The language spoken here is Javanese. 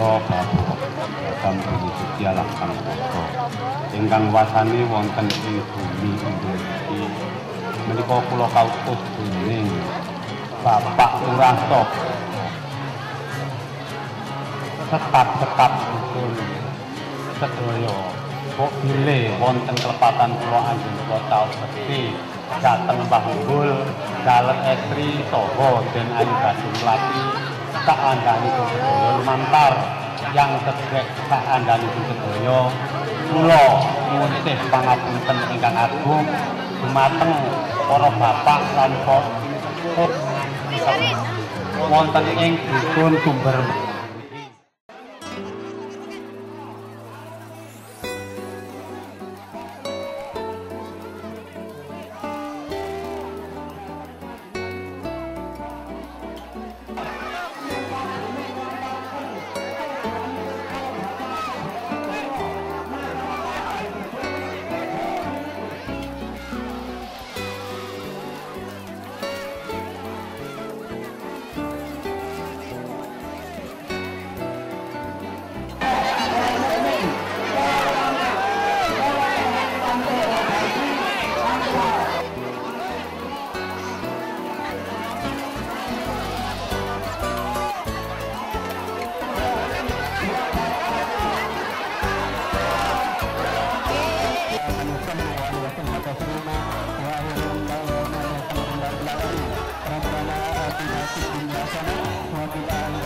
bapak Agam Budi Lakang Kota ingkang wasani wonten ing bumi Indonesia. Menika kula kautus dening Bapak Lurah Top sekap-sekap pun sedaya. Kok bilih wonten kelepatan kula anjing kula taus mesti dateng Mbah Unggul dalet estri saha den Ayu Gasung Lati sak andhanipun sedaya lumantar yang sedhek sak andhanipun sedaya kula nyuwun pangapunten ingkang agung dumateng para bapak lan wonten ing dusun sumber Bismillahirrahmanirrahim.